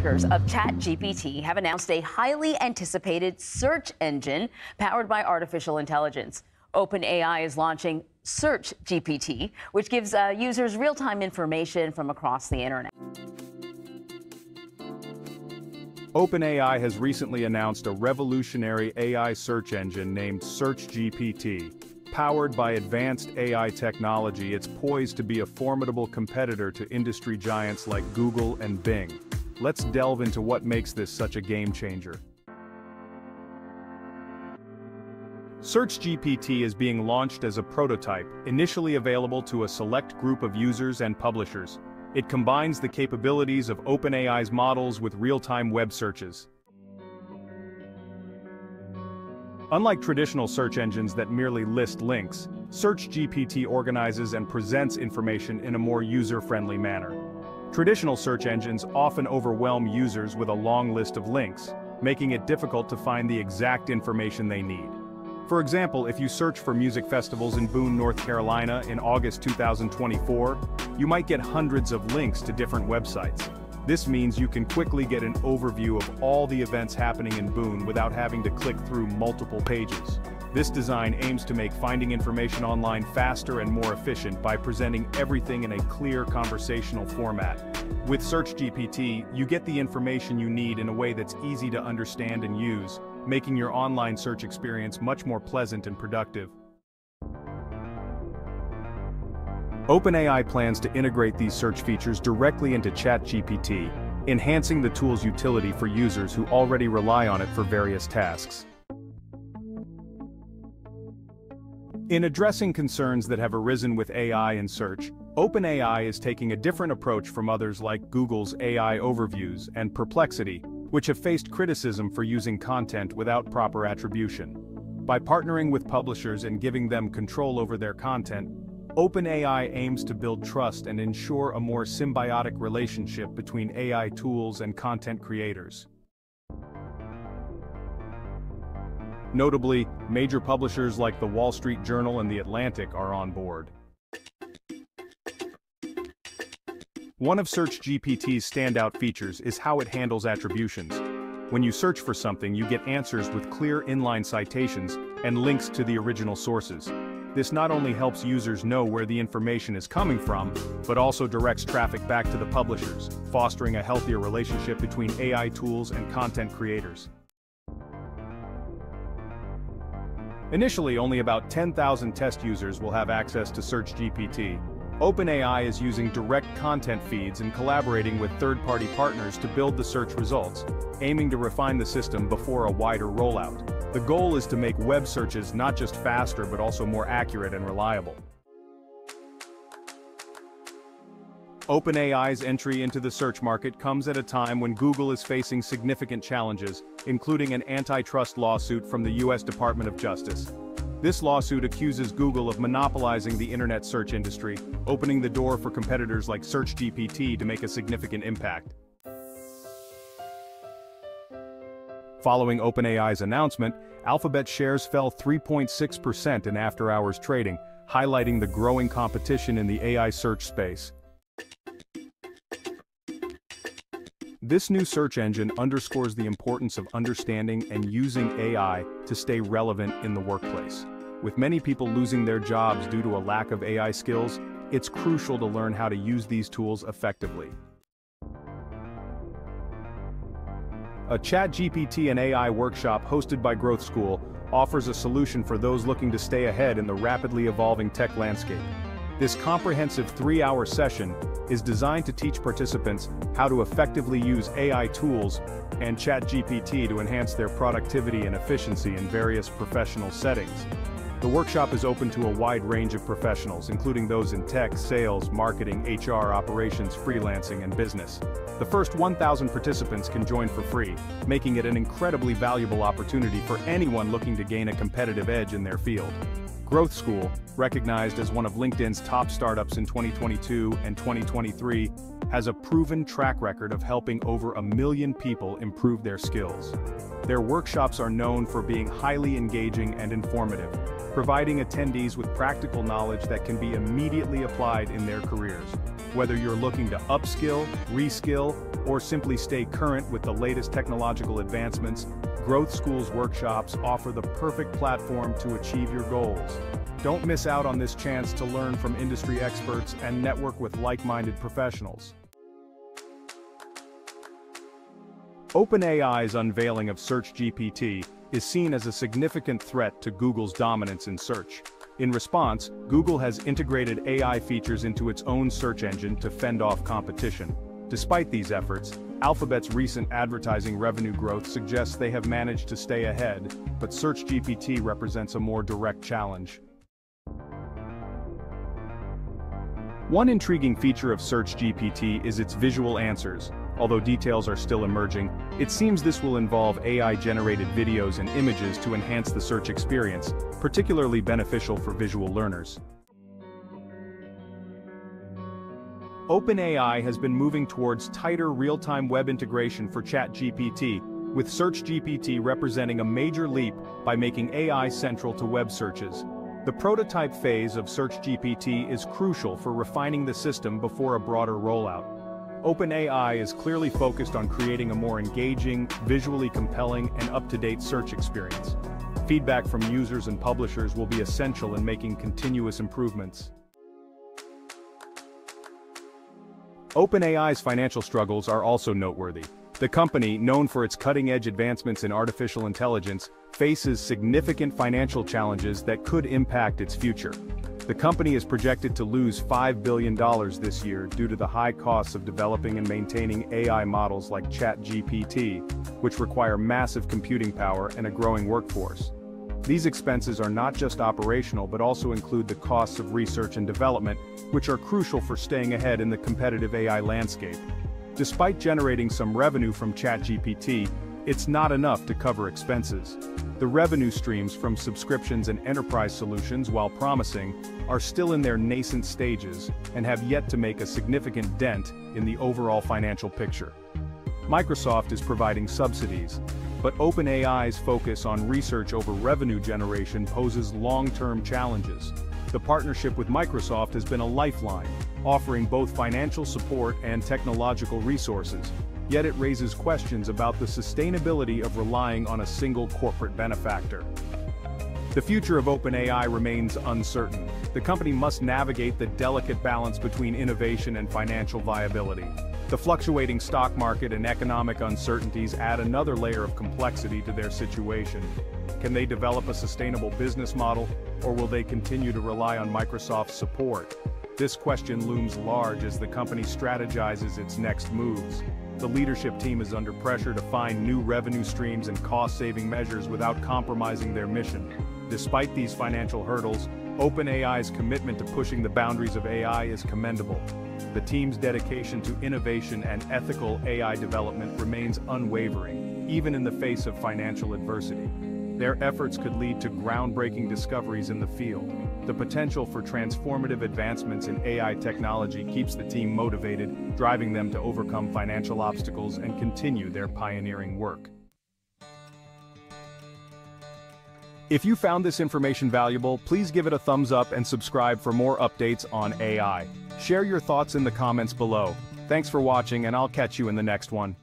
makers of ChatGPT have announced a highly anticipated search engine powered by artificial intelligence. OpenAI is launching Search GPT, which gives uh, users real time information from across the internet. OpenAI has recently announced a revolutionary AI search engine named SearchGPT. Powered by advanced AI technology, it's poised to be a formidable competitor to industry giants like Google and Bing. Let's delve into what makes this such a game changer. SearchGPT is being launched as a prototype, initially available to a select group of users and publishers. It combines the capabilities of OpenAI's models with real-time web searches. Unlike traditional search engines that merely list links, SearchGPT organizes and presents information in a more user-friendly manner. Traditional search engines often overwhelm users with a long list of links, making it difficult to find the exact information they need. For example, if you search for music festivals in Boone, North Carolina in August 2024, you might get hundreds of links to different websites. This means you can quickly get an overview of all the events happening in Boone without having to click through multiple pages. This design aims to make finding information online faster and more efficient by presenting everything in a clear conversational format. With SearchGPT, you get the information you need in a way that's easy to understand and use, making your online search experience much more pleasant and productive. OpenAI plans to integrate these search features directly into ChatGPT, enhancing the tool's utility for users who already rely on it for various tasks. In addressing concerns that have arisen with AI in search, OpenAI is taking a different approach from others like Google's AI Overviews and Perplexity, which have faced criticism for using content without proper attribution. By partnering with publishers and giving them control over their content, OpenAI aims to build trust and ensure a more symbiotic relationship between AI tools and content creators. Notably, major publishers like The Wall Street Journal and The Atlantic are on board. One of SearchGPT's standout features is how it handles attributions. When you search for something you get answers with clear inline citations and links to the original sources. This not only helps users know where the information is coming from, but also directs traffic back to the publishers, fostering a healthier relationship between AI tools and content creators. Initially only about 10,000 test users will have access to SearchGPT, OpenAI is using direct content feeds and collaborating with third-party partners to build the search results, aiming to refine the system before a wider rollout. The goal is to make web searches not just faster but also more accurate and reliable. OpenAI's entry into the search market comes at a time when Google is facing significant challenges, including an antitrust lawsuit from the U.S. Department of Justice. This lawsuit accuses Google of monopolizing the internet search industry, opening the door for competitors like SearchGPT to make a significant impact. Following OpenAI's announcement, Alphabet shares fell 3.6% in after-hours trading, highlighting the growing competition in the AI search space. This new search engine underscores the importance of understanding and using AI to stay relevant in the workplace. With many people losing their jobs due to a lack of AI skills, it's crucial to learn how to use these tools effectively. A ChatGPT and AI workshop hosted by Growth School offers a solution for those looking to stay ahead in the rapidly evolving tech landscape. This comprehensive three-hour session is designed to teach participants how to effectively use AI tools and ChatGPT to enhance their productivity and efficiency in various professional settings. The workshop is open to a wide range of professionals, including those in tech, sales, marketing, HR, operations, freelancing, and business. The first 1,000 participants can join for free, making it an incredibly valuable opportunity for anyone looking to gain a competitive edge in their field. Growth School, recognized as one of LinkedIn's top startups in 2022 and 2023, has a proven track record of helping over a million people improve their skills. Their workshops are known for being highly engaging and informative, providing attendees with practical knowledge that can be immediately applied in their careers. Whether you're looking to upskill, reskill, or simply stay current with the latest technological advancements, Growth School's workshops offer the perfect platform to achieve your goals. Don't miss out on this chance to learn from industry experts and network with like-minded professionals. OpenAI's unveiling of SearchGPT is seen as a significant threat to Google's dominance in search. In response, Google has integrated AI features into its own search engine to fend off competition. Despite these efforts, Alphabet's recent advertising revenue growth suggests they have managed to stay ahead, but SearchGPT represents a more direct challenge. One intriguing feature of SearchGPT is its visual answers, Although details are still emerging, it seems this will involve AI-generated videos and images to enhance the search experience, particularly beneficial for visual learners. OpenAI has been moving towards tighter real-time web integration for ChatGPT, with SearchGPT representing a major leap by making AI central to web searches. The prototype phase of SearchGPT is crucial for refining the system before a broader rollout. OpenAI is clearly focused on creating a more engaging, visually compelling, and up-to-date search experience. Feedback from users and publishers will be essential in making continuous improvements. OpenAI's financial struggles are also noteworthy. The company, known for its cutting-edge advancements in artificial intelligence, faces significant financial challenges that could impact its future. The company is projected to lose $5 billion this year due to the high costs of developing and maintaining AI models like ChatGPT, which require massive computing power and a growing workforce. These expenses are not just operational but also include the costs of research and development, which are crucial for staying ahead in the competitive AI landscape. Despite generating some revenue from ChatGPT, it's not enough to cover expenses. The revenue streams from subscriptions and enterprise solutions, while promising, are still in their nascent stages and have yet to make a significant dent in the overall financial picture. Microsoft is providing subsidies, but OpenAI's focus on research over revenue generation poses long-term challenges. The partnership with Microsoft has been a lifeline, offering both financial support and technological resources, yet it raises questions about the sustainability of relying on a single corporate benefactor. The future of OpenAI remains uncertain. The company must navigate the delicate balance between innovation and financial viability. The fluctuating stock market and economic uncertainties add another layer of complexity to their situation. Can they develop a sustainable business model, or will they continue to rely on Microsoft's support? This question looms large as the company strategizes its next moves. The leadership team is under pressure to find new revenue streams and cost-saving measures without compromising their mission. Despite these financial hurdles, OpenAI's commitment to pushing the boundaries of AI is commendable. The team's dedication to innovation and ethical AI development remains unwavering, even in the face of financial adversity. Their efforts could lead to groundbreaking discoveries in the field. The potential for transformative advancements in AI technology keeps the team motivated, driving them to overcome financial obstacles and continue their pioneering work. If you found this information valuable, please give it a thumbs up and subscribe for more updates on AI. Share your thoughts in the comments below. Thanks for watching and I'll catch you in the next one.